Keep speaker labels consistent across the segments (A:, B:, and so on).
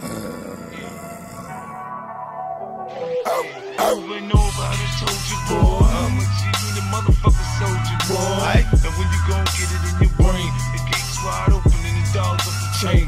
A: Over and over, I done told you, boy. I'm a G, you the motherfucker soldier, boy. And when you gon' get it in your brain, the gates wide open and the dogs off the chain.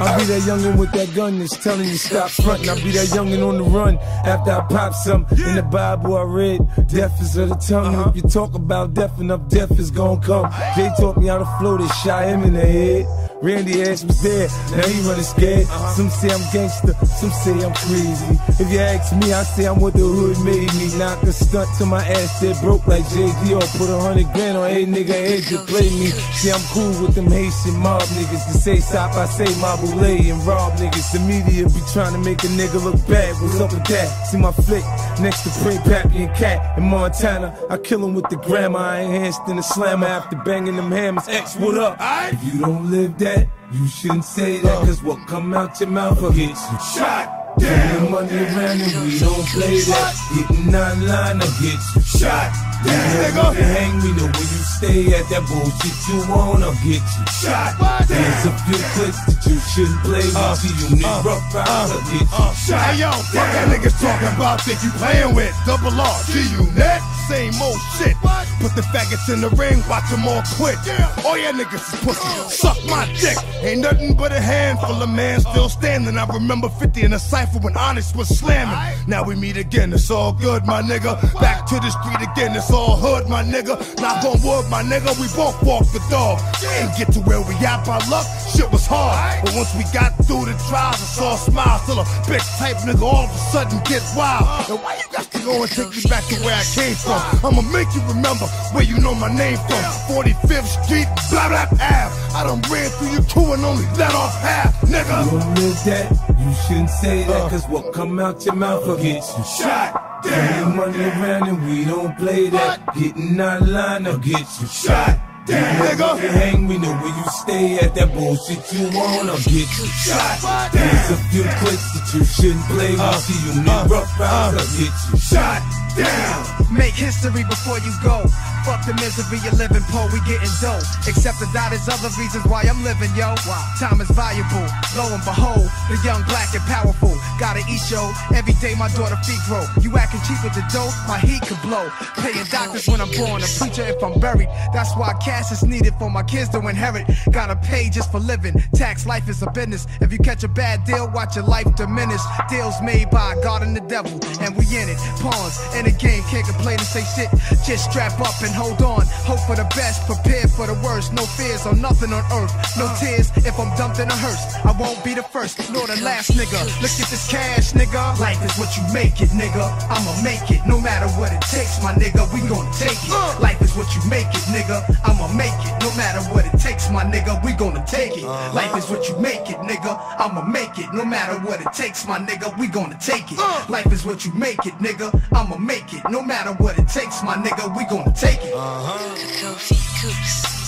B: I'll be that youngin' with that gun that's telling you stop frontin'. I'll be that youngin' on the run after I pop some. In the Bible I read, death is of the tongue. And if you talk about death enough, death is gon' come. They taught me how to flow, they shot him in the head. Randy Ash was there, now he running scared. Uh-huh. Some say I'm gangster, some say I'm crazy. If you ask me, I say I'm what the hood made me. Knock a stunt to my ass that broke like JD or put a hundred grand on a nigga head to play me. See, I'm cool with them Haitian mob niggas. To say stop, I say my boule and rob niggas. The media be trying to make a nigga look bad. What's up with that? See my flick next to Pray Pappy and Cat in Montana. I kill him with the grandma. I enhanced in the slammer after banging them hammers. X, what up? If you don't live that, you shouldn't say that. Cause what come out your mouth will get you shot. Turn the money around and we don't play that. Getting online, I'll get you shot. Damn, nigga. hang me know where you stay at that bullshit you want, I'll get you shot. There's a few clicks that you shouldn't play with. Uh, See you need uh, rough rounds, I'll uh, get you shot.
C: Hey yo, fuck that niggas talking about that you playing with. Double R, G unit, same old shit. Put the faggots in the ring, watch them all quit. All y'all niggas is pussy, oh. suck my dick. Ain't nothing but a handful of man still standing. I remember 50 in a cipher when Onyx was slamming. Now we meet again, it's all good, my nigga. Back to the street again, it's all hood, my nigga. Knock on wood, my nigga, we both walk the dog. Ain't get to where we at by luck, shit was hard. But once we got through the trials, I saw a smile. Still a big type nigga, all of a sudden gets wild. Uh. And why you got to go and take me back to where I came from? Uh. I'ma make you remember where you know my name from. 45th Street, blah blah Ave. I done ran through your crew and only let off half, nigga.
B: You don't live that, you shouldn't say that, uh. cause what come out your mouth will get you shot. The money around and we don't play that. Getting out of line, I'll get you shot. Damn, nigga. You hang me know where you stay at that bullshit you want, I'll get you shot. There's a few clicks that you shouldn't play with. Uh. See you need rough rounds, uh. I'll get you shot. Down.
D: Make history before you go. Fuck the misery you're living poor, we getting dough. Except for that is other reasons why I'm living, yo. Time is valuable. Lo and behold, the young, black, and powerful. Gotta eat, yo. Every day my daughter feet grow. You acting cheap with the dough, my heat could blow. Paying doctors when I'm born, a preacher if I'm buried. That's why cash is needed for my kids to inherit. Gotta pay just for living. Tax life is a business. If you catch a bad deal, watch your life diminish. Deals made by God and the devil, and we in it. Pawns in the game, can't complain and say shit. Just strap up and hold on. Hope for the best, prepare for the worst. No fears or nothing on earth. No uh. tears if I'm dumped in a hearse. I won't be the first nor the last nigga. Look at this cash, nigga. Life is what you make it, nigga. I'ma make it no matter what it takes, my nigga. We gon' take it. Uh. Life is what you make it, nigga. I'ma make it no matter what it takes, my nigga. We gonna take it. Uh-huh. Life is what you make it, nigga. I'ma make it no matter what it takes, my nigga. We gonna take it. Uh. Life is what you make it, nigga. I'ma make it no matter what it takes, my nigga. We gonna take it. Uh-huh.
E: Kofi Cooks.